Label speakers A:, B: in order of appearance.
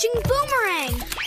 A: Catching Boomerang.